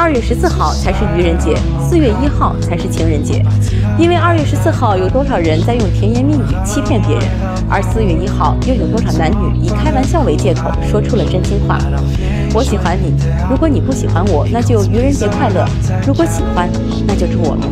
二月十四号才是愚人节四月一号才是情人节。因为二月十四号有多少人在用甜言蜜语欺骗别人而四月一号又有多少男女以开玩笑为借口说出了真心话？我喜欢你如果你不喜欢我那就愚人节快乐如果喜欢那就祝我们